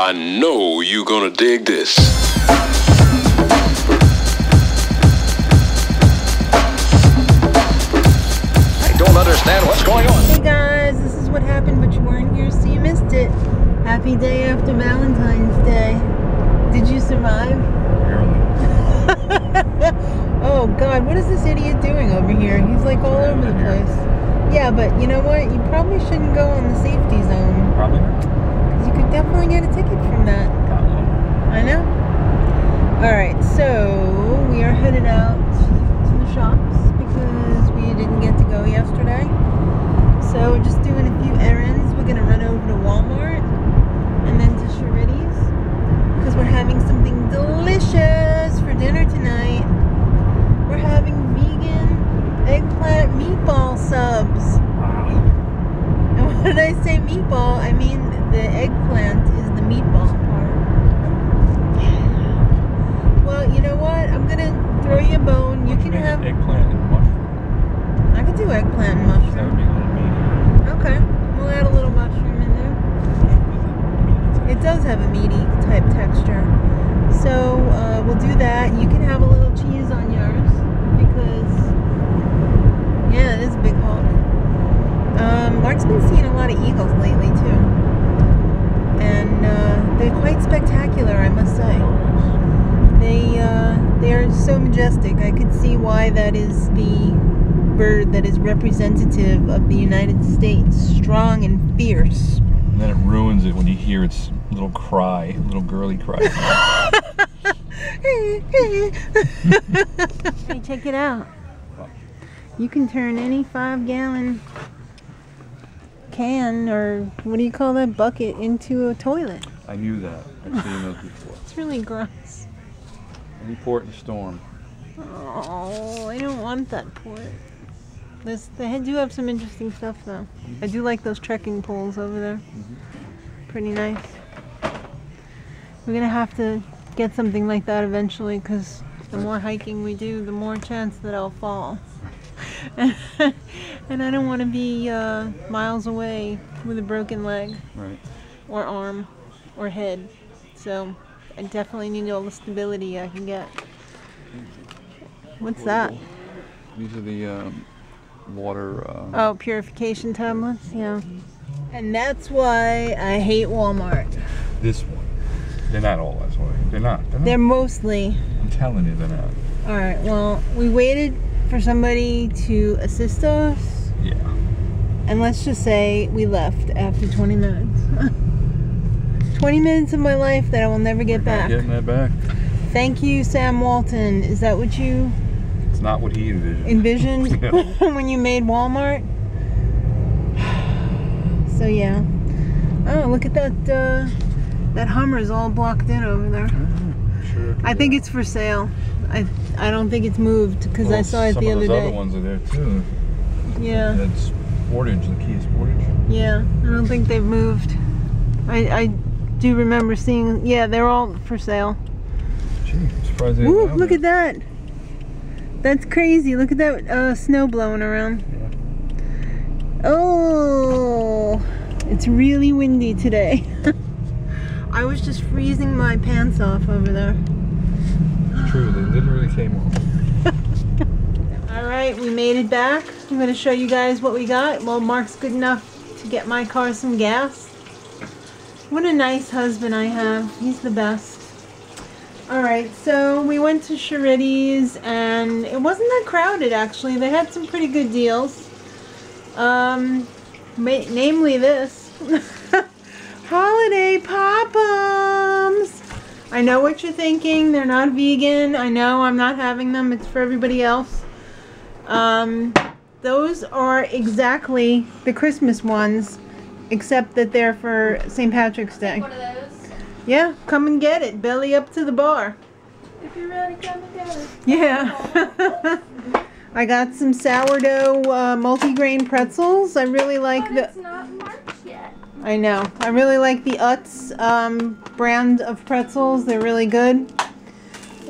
I know you gonna dig this. I don't understand what's going on. Hey guys, this is what happened, but you weren't here, so you missed it. Happy day after Valentine's Day. Did you survive? Barely. oh God, what is this idiot doing over here? He's like all over the place. Yeah, but you know what? You probably shouldn't go on the safety zone Probably not. because you could definitely get a ticket from that. Got one. I know. All right, so we are headed out to the shops because we didn't get to go yesterday. So we're just doing a few errands. We're gonna run over to Walmart and then to ShopRite's because we're having something delicious for dinner tonight. We're having vegan eggplant meatball subs. Wow. And when I say meatball, I mean the eggplant is the meatball part. Well, you know what? I'm gonna throw you a bone. You Why don't can make have. eggplant and mushroom. I could do eggplant and That mushroom. would be a little meaty. Okay, we'll add a little mushroom in there. Mushroom is a meaty It does have a meaty type texture. So uh, we'll do that. You can have a little cheese on yours because, yeah, it is a big hulk. Um, Mark's been seeing a lot of eagles lately too, and uh, they're quite spectacular, I must say. They uh, they are so majestic. I could see why that is the bird that is representative of the United States, strong and fierce. And then it ruins it when you hear its little cry, little girly cry. hey, check it out. You can turn any five gallon can or what do you call that bucket into a toilet. I knew that. I've seen those before. It's really gross. Any port in a storm. Oh, I don't want that port. This, they do have some interesting stuff though. I do like those trekking poles over there. Pretty nice. We're gonna have to get something like that eventually because the more hiking we do, the more chance that I'll fall. and I don't want to be uh, miles away with a broken leg Right. or arm or head. So I definitely need all the stability I can get. What's that? These are the um, water. Uh, Oh, purification tablets, yeah. And that's why I hate Walmart. This one. They're not all that way. They're not. They're not. They're mostly. I'm telling you, they're not. All right, well, we waited for somebody to assist us, Yeah. and let's just say we left after 20 minutes. 20 minutes of my life that I will never get Not back. Getting that back. Thank you, Sam Walton. Is that what you It's not what he envisioned. envisioned Yeah. when you made Walmart? So yeah. Oh, look at that. Uh, that Hummer is all blocked in over there. Sure. I think it's for sale. I I don't think it's moved because I saw it the other day. some of those other ones are there too. Yeah, That Sportage, the Kia Sportage. yeah. I don't think they've moved. I I do you remember seeing. Yeah, they're all for sale. Gee, I'm surprised Ooh, look at that. That's crazy. Look at that uh, snow blowing around. Oh, it's really windy today. I was just freezing my pants off over there. It's true, they literally came off. All right, we made it back. I'm going to show you guys what we got. Well, Mark's good enough to get my car some gas. What a nice husband I have. He's the best. All right, so we went to ShopRite's and it wasn't that crowded actually. They had some pretty good deals. Um, namely this. Holiday Pop-Ums. I know what you're thinking. They're not vegan. I know I'm not having them. It's for everybody else. Um, those are exactly the Christmas ones, except that they're for St. Patrick's Day. One of those. Yeah, come and get it. Belly up to the bar. If you're ready, come and get it. Yeah. I got some sourdough uh, multigrain pretzels. I really like But the. it's not March yet. I know. I really like the Utz um, brand of pretzels. They're really good.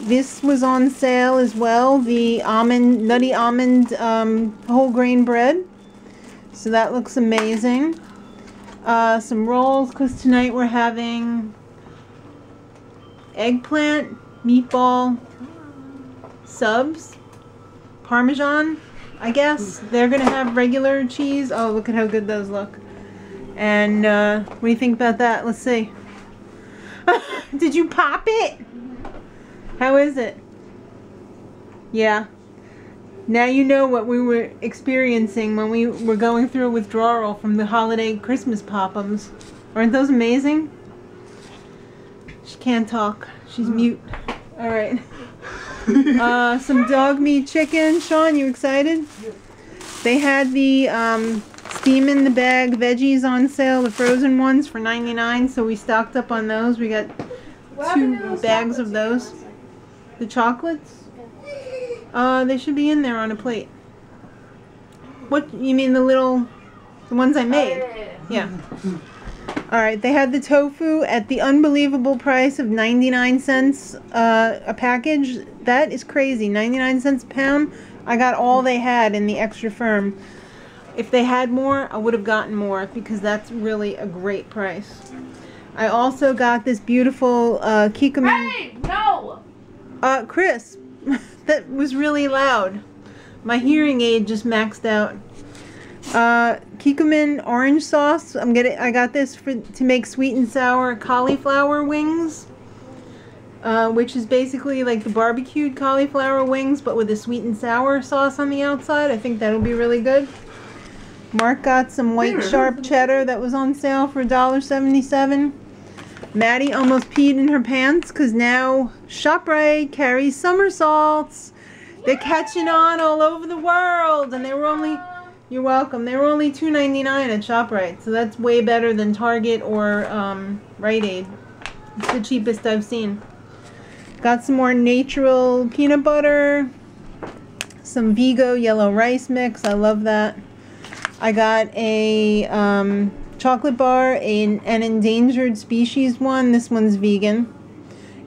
This was on sale as well. The almond, nutty almond um, whole grain bread. So that looks amazing. Uh, some rolls because tonight we're having eggplant, meatball, subs, parmesan, I guess. They're gonna have regular cheese. Oh, look at how good those look. And uh, what do you think about that? Let's see. Did you pop it? How is it? Yeah. Now you know what we were experiencing when we were going through a withdrawal from the holiday Christmas pop-ums. Aren't those amazing? She can't talk. She's mute. All right. uh, some dog meat chicken. Sean, you excited? They had the um, steam in the bag veggies on sale, the frozen ones for 99 so we stocked up on those. We got two bags of those. The chocolates? Uh, they should be in there on a plate. What, you mean the little, the ones I made? Yeah. Alright, they had the tofu at the unbelievable price of 99 cents uh, a package. That is crazy. 99 cents a pound. I got all they had in the extra firm. If they had more, I would have gotten more because that's really a great price. I also got this beautiful uh, Kikkoman. Hey, no! Uh, Chris, that was really loud. My hearing aid just maxed out. Uh, Kikkoman orange sauce. I'm getting. I got this for to make sweet and sour cauliflower wings, uh, which is basically like the barbecued cauliflower wings, but with a sweet and sour sauce on the outside. I think that'll be really good. Mark got some white sharp cheddar that was on sale for $1.77. Maddie almost peed in her pants because now ShopRite carries somersaults. They're catching on all over the world, and they were only. You're welcome. They were only $2.99 at ShopRite, so that's way better than Target or um, Rite Aid. It's the cheapest I've seen. Got some more natural peanut butter, some Vigo yellow rice mix. I love that. I got a um, chocolate bar, an, an endangered species one. This one's vegan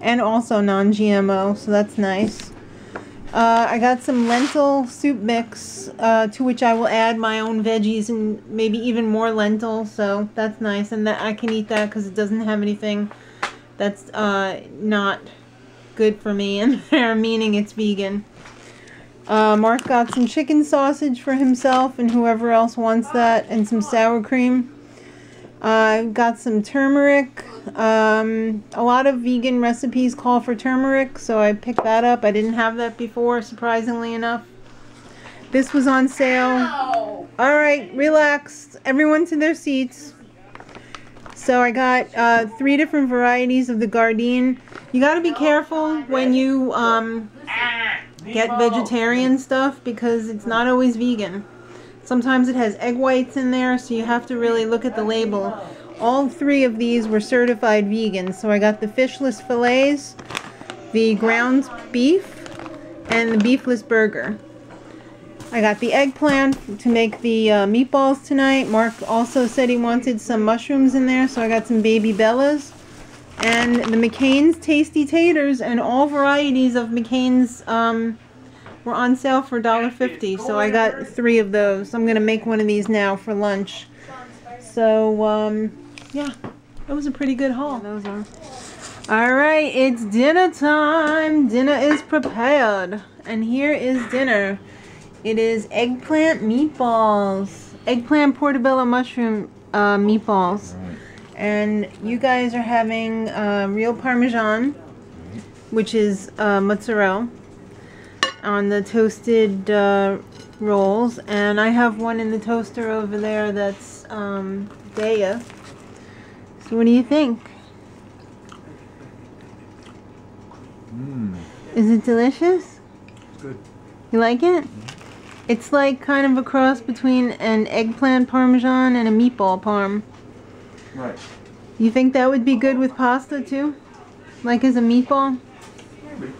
and also non-GMO, so that's nice. Uh, I got some lentil soup mix, uh, to which I will add my own veggies and maybe even more lentil, so that's nice. And that I can eat that because it doesn't have anything that's uh, not good for me in there, meaning it's vegan. Uh, Mark got some chicken sausage for himself and whoever else wants that, and some sour cream. I got some turmeric. Um, a lot of vegan recipes call for turmeric, so I picked that up. I didn't have that before, surprisingly enough. This was on sale. All right, relax. Everyone to their seats. So I got uh, three different varieties of the Gardein. You got to be careful when you um, get vegetarian stuff because it's not always vegan. Sometimes it has egg whites in there, so you have to really look at the label. All three of these were certified vegan, so I got the fishless fillets, the ground beef, and the beefless burger. I got the eggplant to make the uh, meatballs tonight. Mark also said he wanted some mushrooms in there, so I got some baby bellas. And the McCain's Tasty Taters and all varieties of McCain's um, were on sale for $1.50, so I got three of those. I'm going to make one of these now for lunch. So, um, yeah, that was a pretty good haul. those are. All right, it's dinner time. Dinner is prepared. And here is dinner. It is eggplant meatballs. Eggplant portobello mushroom uh, meatballs. And you guys are having uh, real Parmesan, which is uh, mozzarella on the toasted uh, rolls and I have one in the toaster over there that's um, Daiya. So what do you think? Mmm, Is it delicious? good. You like it? It's like kind of a cross between an eggplant parmesan and a meatball parm. Right. You think that would be good with pasta too? Like as a meatball? Maybe.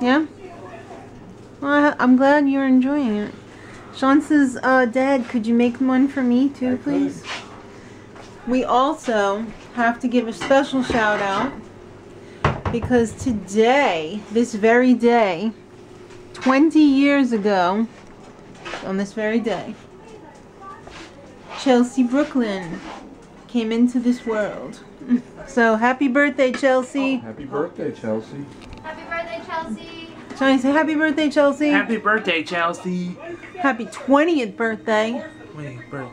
Yeah? Well, I- I'm glad you're enjoying it. Sean says, uh, Dad, could you make one for me too, please? We also have to give a special shout out because today, this very day, 20 years ago, on this very day, Chelsea Brooklyn came into this world. So happy birthday, Chelsea. Happy birthday, Chelsea. Happy birthday, Chelsea. Johnny, say happy birthday, Chelsea. Happy birthday, Chelsea. Happy 20th birthday. Wait, bro.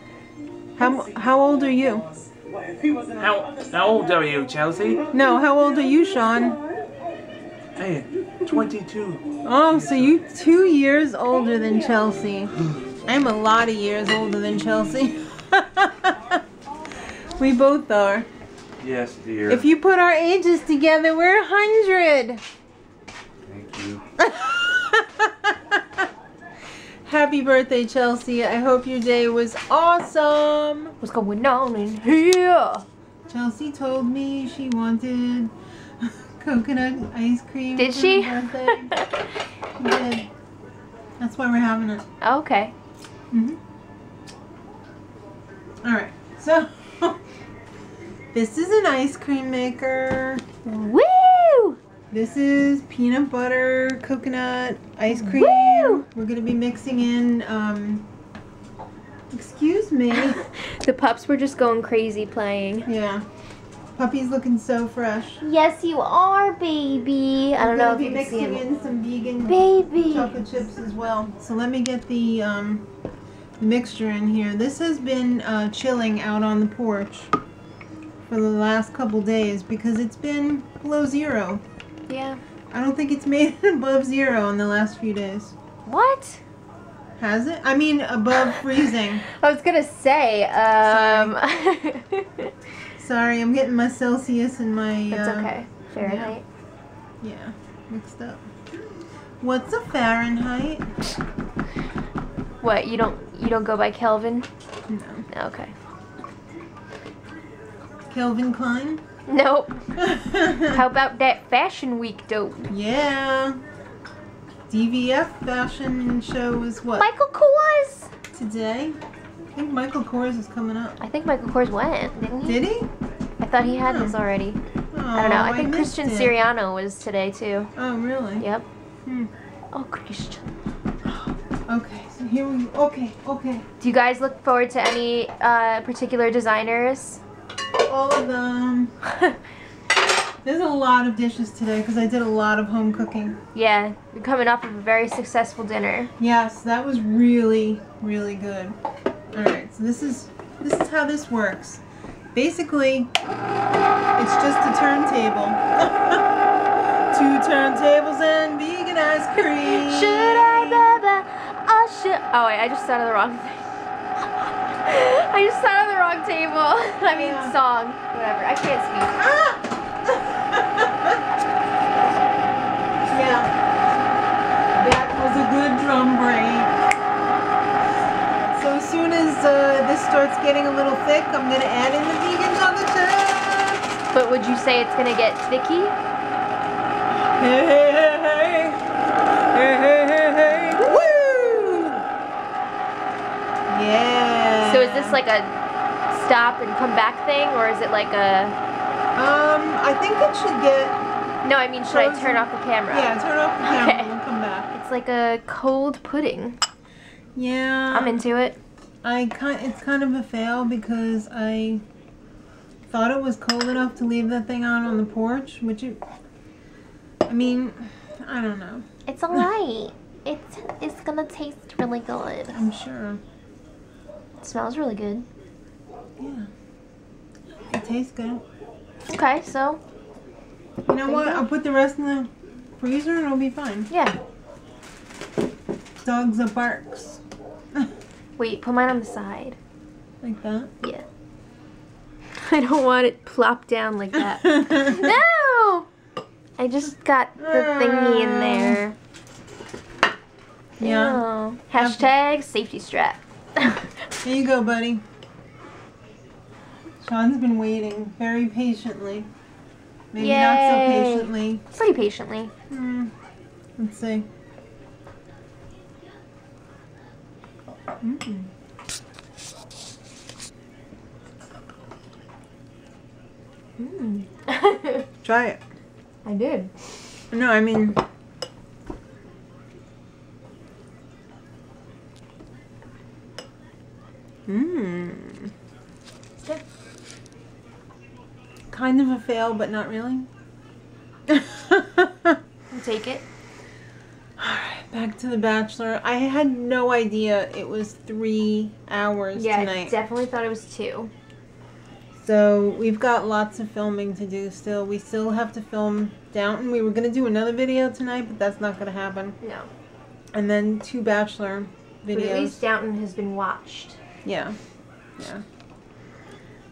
How how old are you? How how old are you, Chelsea? No, how old are you, Sean? Hey, 22. Oh, so you two years older than Chelsea. I'm a lot of years older than Chelsea. we both are. Yes, dear. If you put our ages together, we're a hundred. Thank you. Happy birthday, Chelsea. I hope your day was awesome. What's going on in here? Chelsea told me she wanted coconut ice cream. Did for she? she did. That's why we're having it. okay. hmm All right. So this is an ice cream maker. Woo! This is peanut butter coconut ice cream. Woo! We're gonna be mixing in. Um, excuse me. The pups were just going crazy playing. Yeah. Puppy's looking so fresh. Yes, you are, baby. I don't know if you can see mixing in some vegan Baby. chocolate chips as well. So let me get the um, mixture in here. This has been uh, chilling out on the porch for the last couple days because it's been below zero. Yeah. I don't think it's made above zero in the last few days. What? Has it? I mean, above freezing. I was gonna say, um. Sorry, I'm getting my Celsius and my. That's uh, okay. Fahrenheit. Yeah, mixed up. What's a Fahrenheit? What? You don't you don't go by Kelvin? No. Okay. Kelvin Klein? Nope. How about that fashion week dope? Yeah. DVF fashion show is what? Michael Kors. Today? I think Michael Kors is coming up. I think Michael Kors went, didn't he? Did he? I thought he had Oh. his already. Oh, I don't know. I think Christian it. Siriano was today too. Oh, really? Yep. Hmm. Oh, Christian. Okay, so here we go. Okay, okay. Do you guys look forward to any uh, particular designers? All of them. There's a lot of dishes today because I did a lot of home cooking. yeah, you're coming off of a very successful dinner. Yes, that was really, really good. All right, so this is this is how this works. Basically, it's just a turntable. Two turntables and vegan ice cream. Should I blah Oh shit! Oh wait, I just of the wrong thing. I just thought wrong table. I mean Yeah. song. Whatever. I can't speak. Ah! yeah. That was a good drum break. So as soon as uh, this starts getting a little thick, I'm gonna add in the vegans on the chips. But would you say it's gonna get sticky? Hey, hey, hey, hey. Hey, hey, hey, hey. Woo! Yeah. So is this like a stop and come back thing, or is it like a? Um, I think it should get. No, I mean, should I turn off the camera? Yeah, turn off the camera Okay. and come back. It's like a cold pudding. Yeah. I'm into it. I kind it's kind of a fail because I thought it was cold enough to leave the thing out on the porch, which it I mean, I don't know. It's alright. It's it's gonna taste really good. I'm sure. It smells really good. Yeah. It tastes good. Okay, so You know what? you. I'll put the rest in the freezer and it'll be fine. yeah. Dogs are barks. Wait, put mine on the side. like that. Yeah. I don't want it plopped down like that. no! I just got the thingy in there. Yeah. Ew. Hashtag safety strap. Here you go, buddy. Sean's been waiting very patiently. Maybe not so patiently. Pretty patiently. Hmm. Let's see. Mm. Mm. Try it. I did. No, I mean. Fail, but not really. I'll take it. Alright, back to The Bachelor. I had no idea it was three hours Yeah, I tonight. definitely thought it was two. So we've got lots of filming to do still. We still have to film Downton. We were gonna do another video tonight, but that's not gonna happen. No. And then two Bachelor But at least. Downton has been watched. Yeah. Yeah.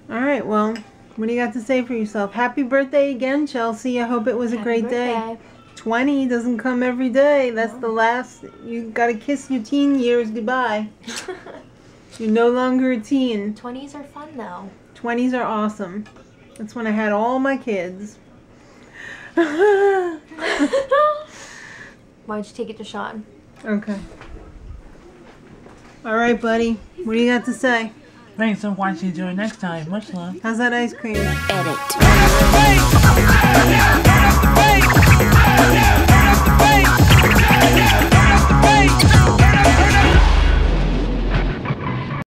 All right. Well, what do you got to say for yourself? Happy birthday again, Chelsea. I hope it was a Happy great day. 20 doesn't come every day. That's the last. You gotta kiss your teen years goodbye. You're no longer a teen. 20s are fun though. 20s are awesome. That's when I had all my kids. Why don't you take it to Sean? Okay. All right, buddy. What do you got to say? Thanks for watching. Join next time. Much love. How's that ice cream? Edit.